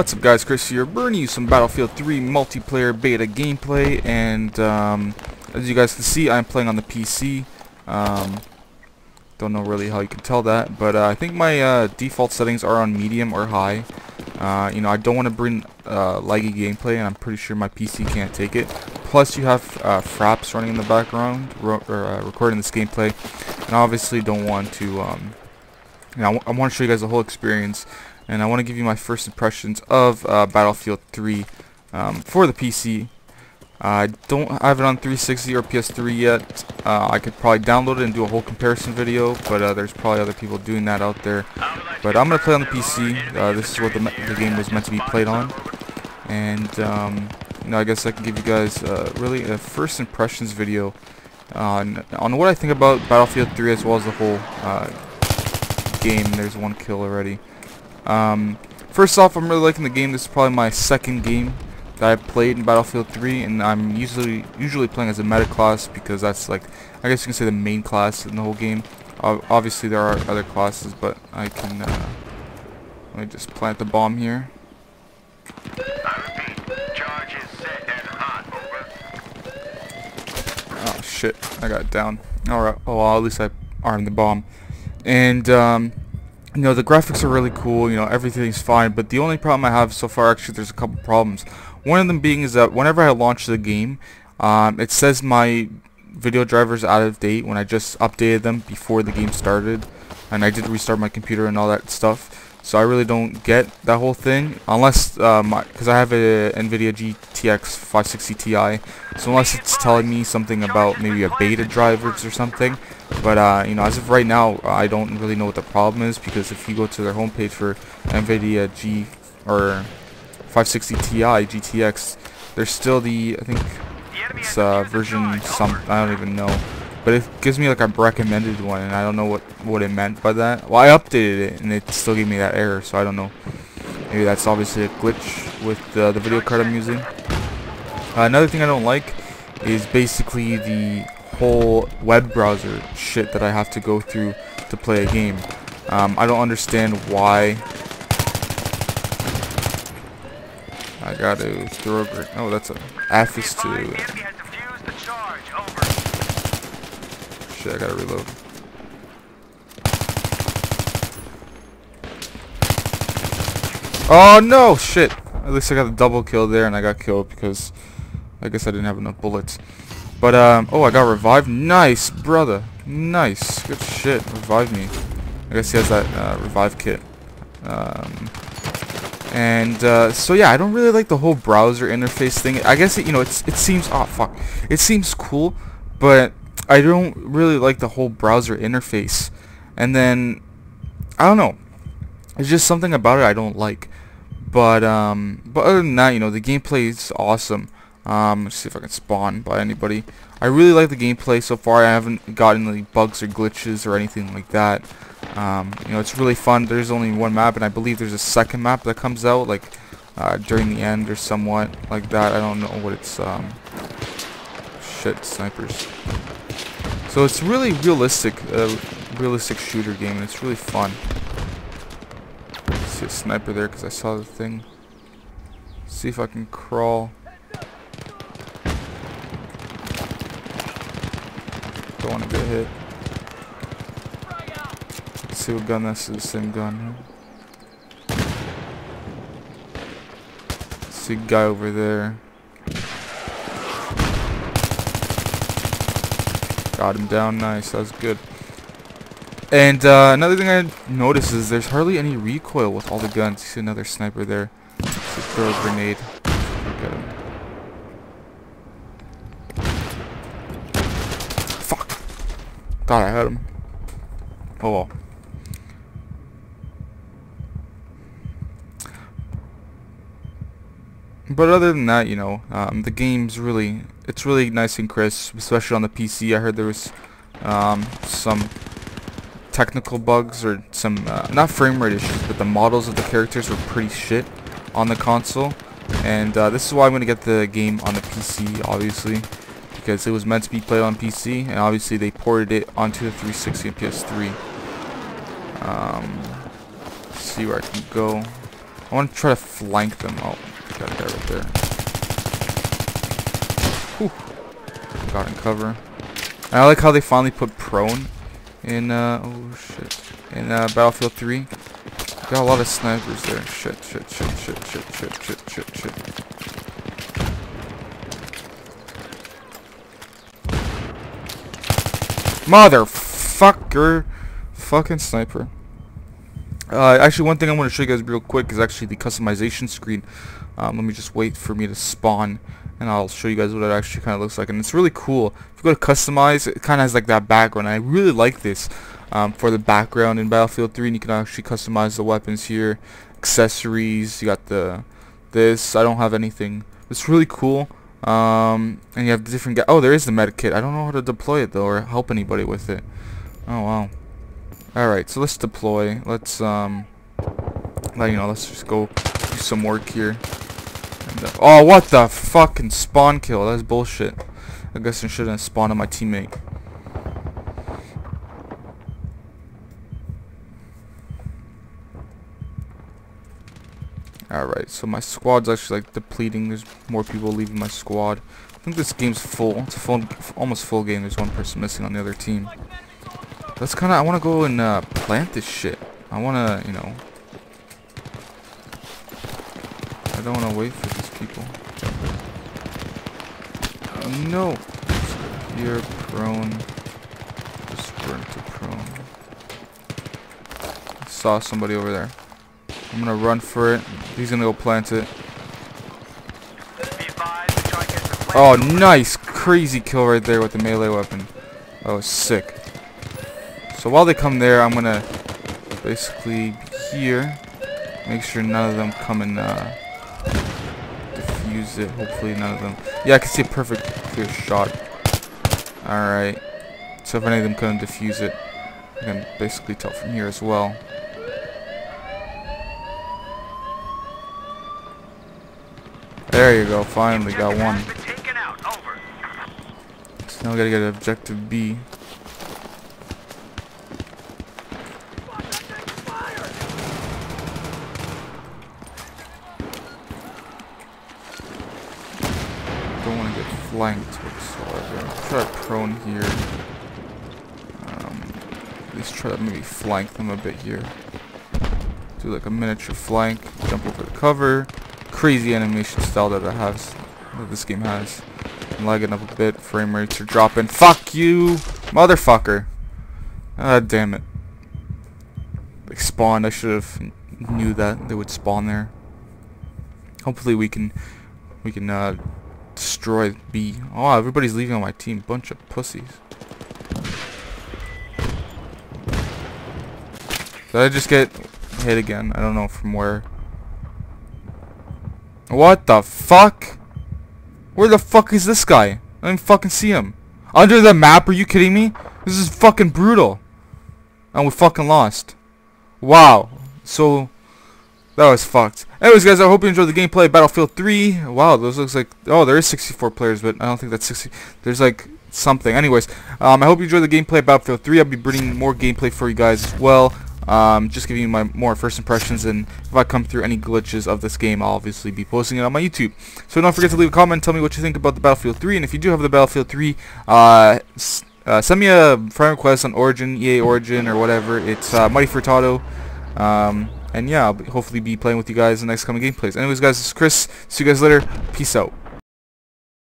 What's up guys, Chris here, bringing you some Battlefield 3 multiplayer beta gameplay, and um, as you guys can see, I'm playing on the PC. Um, don't know really how you can tell that, but uh, I think my uh, default settings are on medium or high. Uh, you know, I don't want to bring uh, laggy gameplay, and I'm pretty sure my PC can't take it. Plus, you have uh, fraps running in the background, uh, recording this gameplay, and obviously don't want to... Um, you know, I, want to show you guys the whole experience, and I want to give you my first impressions of uh, Battlefield 3 um, for the PC. I don't have it on 360 or PS3 yet. Uh, I could probably download it and do a whole comparison video, but uh, there's probably other people doing that out there. But I'm going to play on the PC. Uh, this is what the, the, game was meant to be played on. And, um, you know, I guess I can give you guys uh, really a first impressions video on, on what I think about Battlefield 3 as well as the whole uh, game. There's one kill already. Um, first off, I'm really liking the game. This is probably my second game that I've played in Battlefield 3, and I'm usually usually playing as a meta class because that's like, I guess you can say the main class in the whole game. Obviously, there are other classes, but I can. Uh, let me just plant the bomb here. Oh shit! I got down. All right. Oh, well, at least I armed the bomb and um, you know the graphics are really cool you know everything's fine but the only problem I have so far actually there's a couple problems. One of them being is that whenever I launch the game um, it says my video drivers out of date when I just updated them before the game started and I did restart my computer and all that stuff so I really don't get that whole thing unless because uh, I have a NVIDIA GTX 560 Ti. So unless it's telling me something about maybe a beta drivers or something. But uh, you know as of right now I don't really know what the problem is because if you go to their homepage for NVIDIA G or 560 Ti GTX there's still the I think it's uh, version some I don't even know but it gives me like a recommended one and I don't know what what it meant by that. Well I updated it and it still gave me that error so I don't know. Maybe that's obviously a glitch with uh, the video card I'm using. Uh, another thing I don't like is basically the whole web browser shit that I have to go through to play a game. Um, I don't understand why I gotta throw a oh that's a AFIS to Shit, I gotta reload. Oh no! Shit! At least I got a double kill there and I got killed because I guess I didn't have enough bullets. But, um, oh, I got revived. Nice, brother. Nice. Good shit. Revive me. I guess he has that uh, revive kit. Um, and uh, so yeah, I don't really like the whole browser interface thing. I guess it, you know it's it seems oh fuck, it seems cool, but I don't really like the whole browser interface. And then, I don't know. It's just something about it I don't like. But, um, but other than that, you know, the gameplay is awesome. Um, let's see if I can spawn by anybody. I really like the gameplay so far. I haven't gotten any bugs or glitches or anything like that. Um, you know, it's really fun. There's only one map, and I believe there's a second map that comes out, like, uh, during the end or somewhat like that. I don't know what it's, um, shit, snipers. So it's really realistic, uh, realistic shooter game, and it's really fun. see a sniper there because I saw the thing. See if I can crawl. Don't want to get hit. Let's see what gun this is. The same gun. See guy over there. Got him down nice. That was good. And uh, another thing I noticed is there's hardly any recoil with all the guns. See another sniper there. throw a grenade. Fuck. Thought I had him. Oh well. But other than that, you know, um, the game's really, it's really nice and crisp, especially on the PC. I heard there was um, some technical bugs or some, uh, not frame rate issues, but the models of the characters were pretty shit on the console. And uh, this is why I'm going to get the game on the PC, obviously, because it was meant to be played on PC, and obviously they ported it onto the 360 and PS3. Um, see where I can go. I want to try to flank them. Oh, got a guy right there. Whew. Got in cover. And I like how they finally put prone in, uh, oh shit, in uh, Battlefield 3. Got a lot of snipers there. Shit, shit, shit, shit, shit, shit, shit, shit, shit. Motherfucker. Fucking sniper. Uh, actually, one thing I want to show you guys real quick is actually the customization screen. Um, let me just wait for me to spawn, and I'll show you guys what it actually kind of looks like. And it's really cool. If you go to customize, it kind of has like that background. I really like this um, for the background in Battlefield 3, and you can actually customize the weapons here, accessories. You got the this. I don't have anything. It's really cool. Um, and you have the different. oh, there is the med kit. I don't know how to deploy it though, or help anybody with it. Oh wow. Alright, so let's deploy. Let's, um, let you know, let's just go do some work here. Oh, what the fucking spawn kill? That's bullshit. I guess I shouldn't have spawned on my teammate. Alright, so my squad's actually like depleting. There's more people leaving my squad. I think this game's full. It's a full, almost full game. There's one person missing on the other team. That's kind of, I want to go and uh, plant this shit. I want to, you know. I don't want to wait for people. No. Here, prone. Just to prone. I saw somebody over there. I'm gonna run for it. He's gonna go plant it. Oh, nice! Crazy kill right there with the melee weapon. Oh, sick. So while they come there, I'm gonna basically here. Make sure none of them come and uh, defuse it. Hopefully none of them. Yeah, I can see a perfect clear shot. Alright. So if any of them couldn't defuse it, I can basically tell from here as well. There you go, finally got one. So now we gotta get objective B. flanked whatsoever. Try to prone here. Um, at least try to maybe flank them a bit here. Do like a miniature flank, jump over the cover. Crazy animation style that it has, that this game has. I'm lagging up a bit, frame rates are dropping. Fuck you, motherfucker. Ah, damn it. They spawned, I should have knew that they would spawn there. Hopefully we can, we can, uh, destroy B. Oh, everybody's leaving on my team. Bunch of pussies. Did I just get hit again? I don't know from where. What the fuck? Where the fuck is this guy? I didn't fucking see him. Under the map? Are you kidding me? This is fucking brutal. And we fucking lost. Wow. So that was fucked. Anyways, guys, I hope you enjoyed the gameplay Battlefield 3. Wow, those looks like... Oh, there is 64 players, but I don't think that's 60... There's like something. Anyways, um, I hope you enjoyed the gameplay Battlefield 3. I'll be bringing more gameplay for you guys as well. Um, just giving you my more first impressions, and if I come through any glitches of this game, I'll obviously be posting it on my YouTube. So don't forget to leave a comment, tell me what you think about the Battlefield 3, and if you do have the Battlefield 3, uh, uh, send me a friend request on Origin, EA Origin, or whatever. It's uh, Mighty Furtado. Um, and yeah, I'll hopefully be playing with you guys in the next coming gameplays. Anyways, guys, this is Chris. See you guys later. Peace out.